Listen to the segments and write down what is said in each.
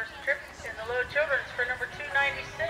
First Trip in the Low Children's for number 296.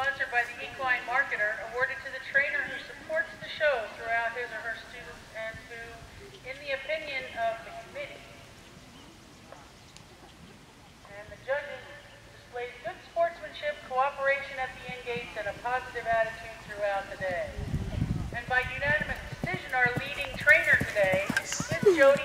sponsored by the Equine Marketer, awarded to the trainer who supports the show throughout his or her students and who, in the opinion of the committee, and the judges, displays good sportsmanship, cooperation at the end gates, and a positive attitude throughout the day. And by unanimous decision, our leading trainer today is Jody